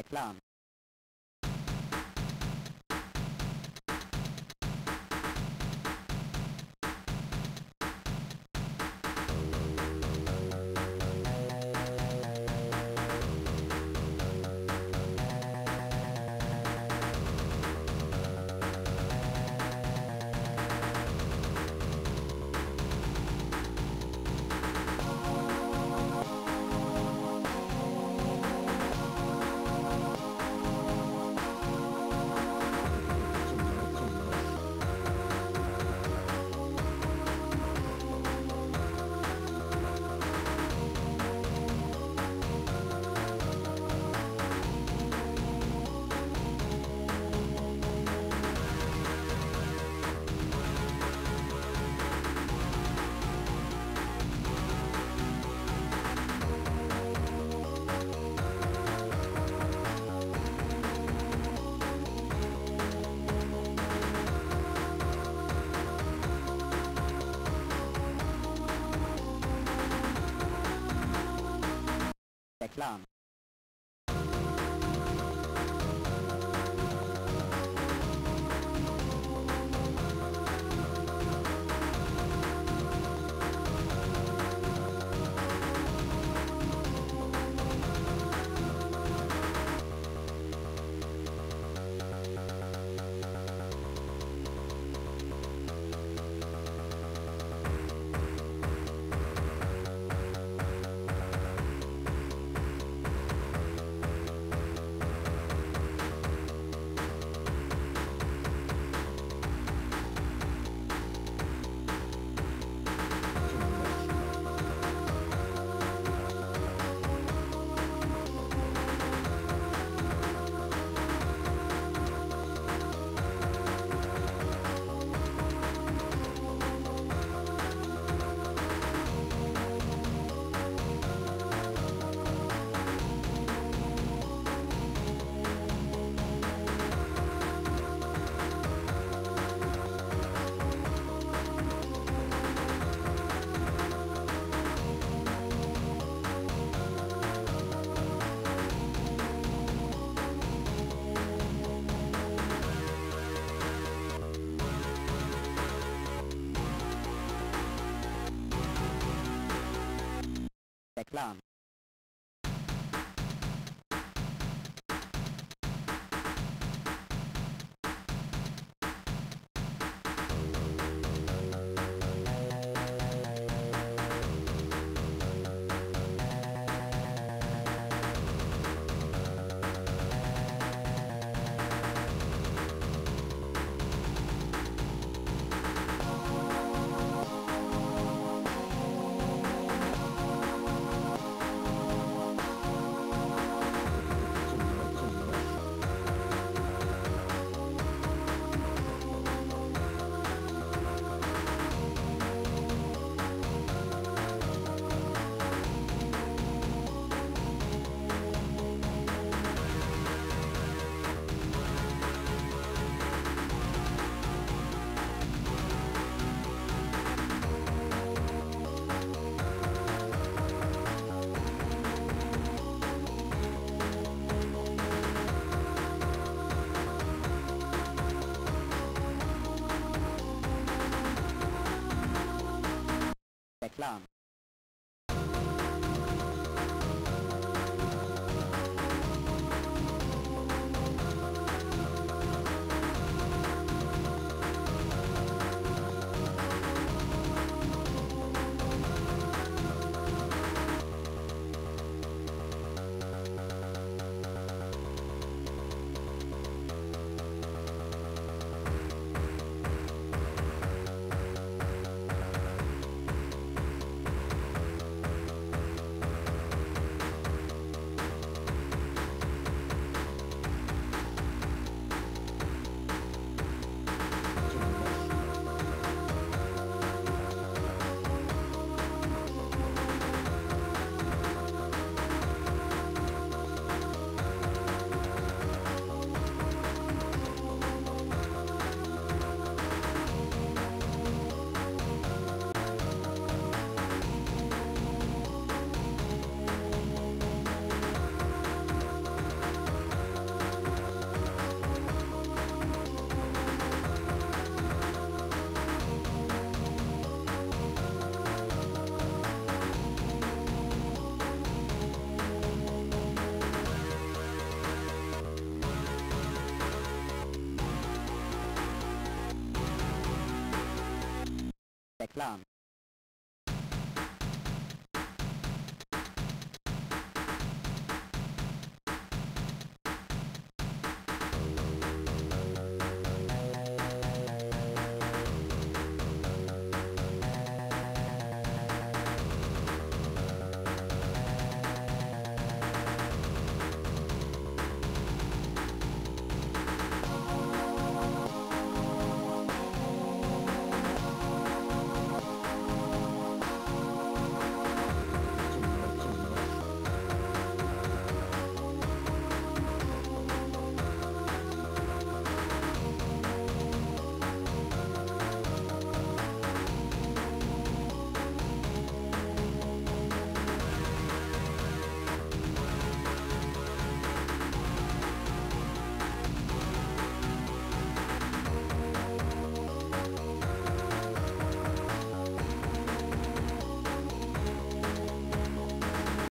Reklam. reclamo. reklam.